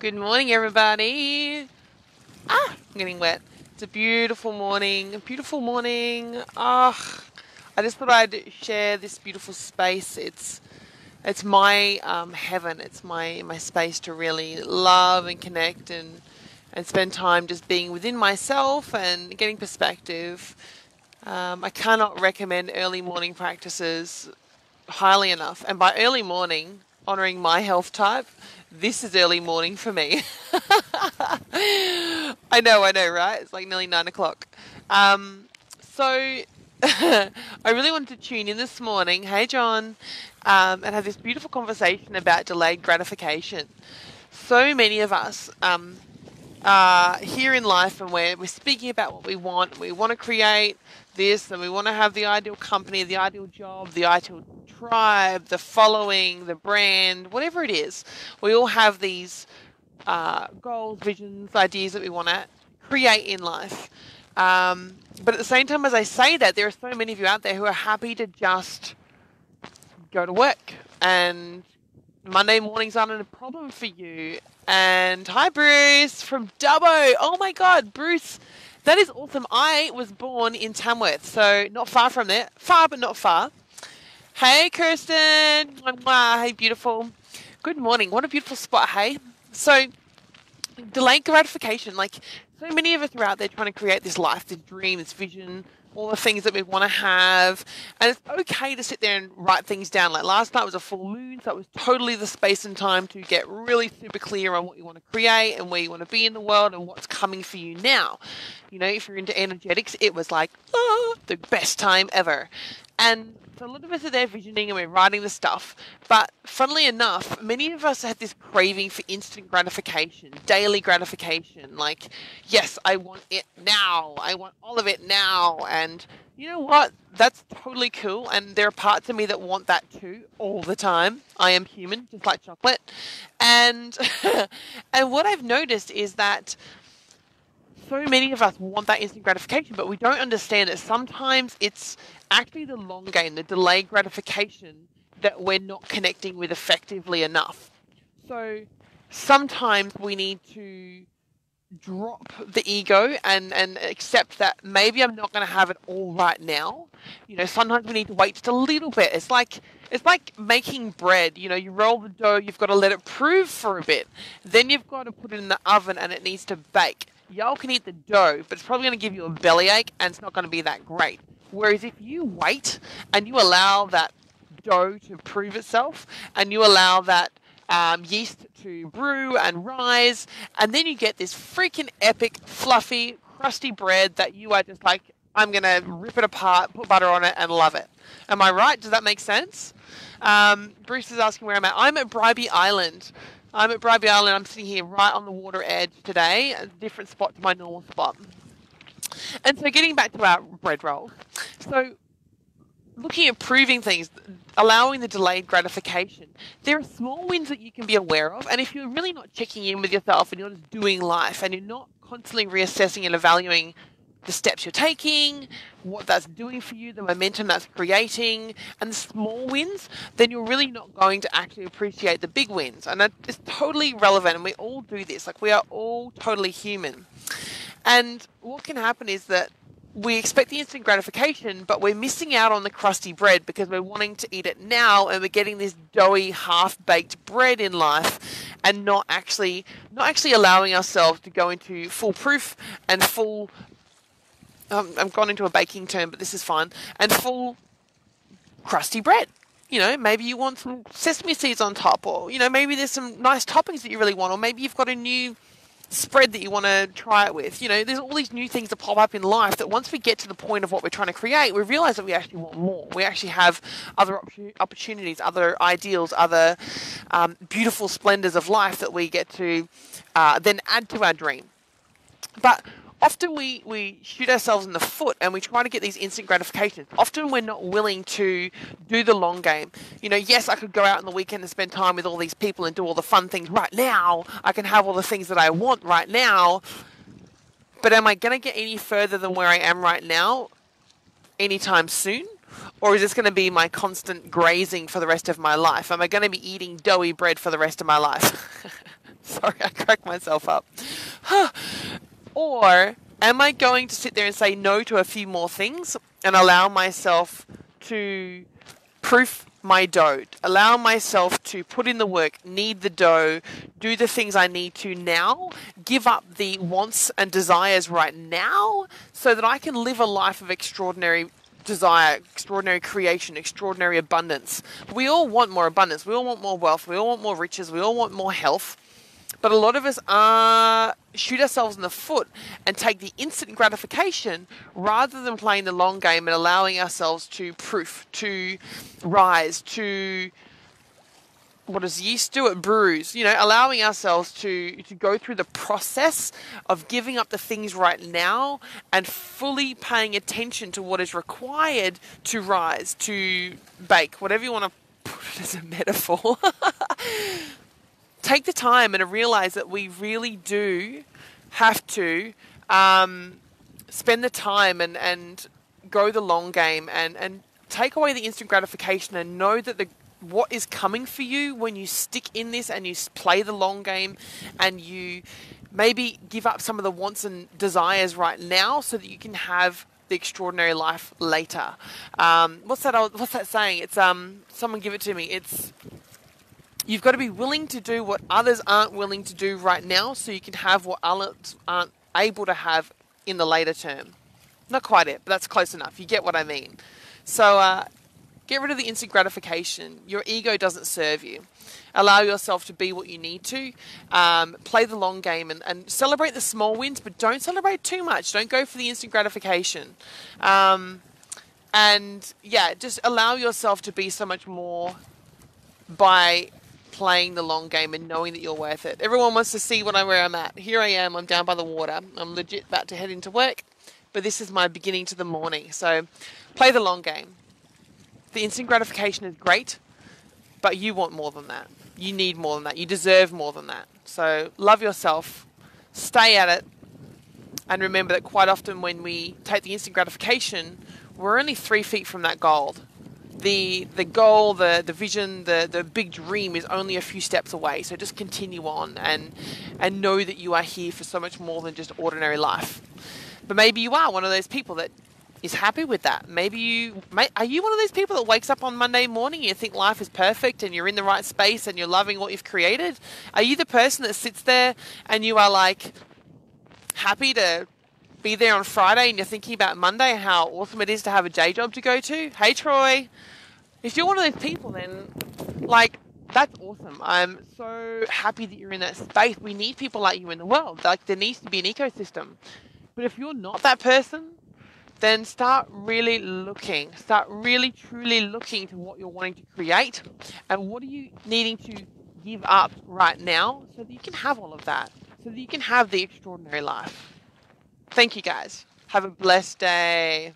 Good morning, everybody. Ah, I'm getting wet. It's a beautiful morning. A beautiful morning. Ah, I just thought I'd share this beautiful space. It's it's my um, heaven. It's my my space to really love and connect and and spend time just being within myself and getting perspective. Um, I cannot recommend early morning practices highly enough. And by early morning, honoring my health type, this is early morning for me. I know, I know, right? It's like nearly nine o'clock. Um, so I really wanted to tune in this morning. Hey, John, um, and have this beautiful conversation about delayed gratification. So many of us um, are here in life and we're, we're speaking about what we want. We want to create this and we want to have the ideal company, the ideal job, the ideal tribe, the following, the brand, whatever it is. We all have these uh, goals, visions, ideas that we want to create in life. Um, but at the same time, as I say that, there are so many of you out there who are happy to just go to work and Monday mornings aren't a problem for you. And hi, Bruce from Dubbo. Oh my God, Bruce that is awesome. I was born in Tamworth, so not far from there. Far, but not far. Hey, Kirsten. Hey, beautiful. Good morning. What a beautiful spot, hey? So, delayed gratification. Like, so many of us are out there trying to create this life, this dream, this vision, all the things that we want to have. And it's okay to sit there and write things down. Like last night was a full moon, so it was totally the space and time to get really super clear on what you want to create and where you want to be in the world and what's coming for you now. You know, if you're into energetics, it was like, oh, the best time ever. And so a lot of us are there visioning and we're writing the stuff. But funnily enough, many of us have this craving for instant gratification, daily gratification. Like, yes, I want it now. I want all of it now. And you know what? That's totally cool. And there are parts of me that want that too all the time. I am human, just like chocolate. And and what I've noticed is that so many of us want that instant gratification, but we don't understand that sometimes it's actually the long game, the delayed gratification that we're not connecting with effectively enough. So sometimes we need to drop the ego and and accept that maybe I'm not going to have it all right now. You know, sometimes we need to wait just a little bit. It's like it's like making bread. You know, you roll the dough, you've got to let it prove for a bit. Then you've got to put it in the oven and it needs to bake y'all can eat the dough, but it's probably going to give you a bellyache and it's not going to be that great. Whereas if you wait and you allow that dough to prove itself and you allow that um, yeast to brew and rise, and then you get this freaking epic, fluffy, crusty bread that you are just like, I'm going to rip it apart, put butter on it, and love it. Am I right? Does that make sense? Um, Bruce is asking where I'm at. I'm at Bribie Island. I'm at Bribie Island. I'm sitting here right on the water edge today, a different spot to my normal spot. And so, getting back to our bread roll, so looking at proving things, allowing the delayed gratification, there are small wins that you can be aware of. And if you're really not checking in with yourself and you're just doing life and you're not constantly reassessing and evaluating the steps you're taking, what that's doing for you, the momentum that's creating, and the small wins, then you're really not going to actually appreciate the big wins. And that is totally relevant. And we all do this. Like, we are all totally human. And what can happen is that we expect the instant gratification, but we're missing out on the crusty bread because we're wanting to eat it now and we're getting this doughy, half baked bread in life and not actually not actually allowing ourselves to go into full proof and full um, I've gone into a baking term, but this is fine, and full crusty bread. You know, maybe you want some sesame seeds on top, or, you know, maybe there's some nice toppings that you really want, or maybe you've got a new spread that you want to try it with. You know, there's all these new things that pop up in life that once we get to the point of what we're trying to create, we realize that we actually want more. We actually have other opportunities, other ideals, other um, beautiful splendors of life that we get to uh, then add to our dream. But often we, we shoot ourselves in the foot and we try to get these instant gratifications. Often we're not willing to do the long game. You know, yes, I could go out on the weekend and spend time with all these people and do all the fun things right now. I can have all the things that I want right now. But am I going to get any further than where I am right now anytime soon? Or is this going to be my constant grazing for the rest of my life? Am I going to be eating doughy bread for the rest of my life? Sorry, I cracked myself up. or am I going to sit there and say no to a few more things and allow myself to proof my dough, allow myself to put in the work, knead the dough, do the things I need to now, give up the wants and desires right now so that I can live a life of extraordinary desire, extraordinary creation, extraordinary abundance. We all want more abundance. We all want more wealth. We all want more riches. We all want more health. But a lot of us are shoot ourselves in the foot and take the instant gratification rather than playing the long game and allowing ourselves to proof, to rise, to what does yeast do? It brews. You know, allowing ourselves to to go through the process of giving up the things right now and fully paying attention to what is required to rise, to bake, whatever you want to put it as a metaphor. take the time and realize that we really do have to um, spend the time and, and go the long game and, and take away the instant gratification and know that the what is coming for you when you stick in this and you play the long game and you maybe give up some of the wants and desires right now so that you can have the extraordinary life later. Um, what's that? What's that saying? It's um. Someone give it to me. It's You've got to be willing to do what others aren't willing to do right now so you can have what others aren't able to have in the later term. Not quite it, but that's close enough. You get what I mean. So uh, get rid of the instant gratification. Your ego doesn't serve you. Allow yourself to be what you need to. Um, play the long game and, and, celebrate the small wins, but don't celebrate too much. Don't go for the instant gratification. Um, and yeah, just allow yourself to be so much more by playing the long game and knowing that you're worth it. Everyone wants to see what I'm where I'm at. Here I am, I'm down by the water. I'm legit about to head into work, but this is my beginning to the morning. So play the long game. The instant gratification is great, but you want more than that. You need more than that. You deserve more than that. So love yourself, stay at it, and remember that quite often when we take the instant gratification, we're only three feet from that gold the the goal, the the vision, the the big dream is only a few steps away. So just continue on and and know that you are here for so much more than just ordinary life. But maybe you are one of those people that is happy with that. Maybe you may, are you one of those people that wakes up on Monday morning and you think life is perfect and you're in the right space and you're loving what you've created? Are you the person that sits there and you are like happy to be there on Friday and you're thinking about Monday and how awesome it is to have a day job to go to? Hey Troy, if you're one of those people, then like that's awesome. I'm so happy that you're in that space. We need people like you in the world. Like there needs to be an ecosystem. But if you're not that person, then start really looking. Start really truly looking to what you're wanting to create and what are you needing to give up right now so that you can have all of that. So that you can have the extraordinary life. Thank you guys. Have a blessed day.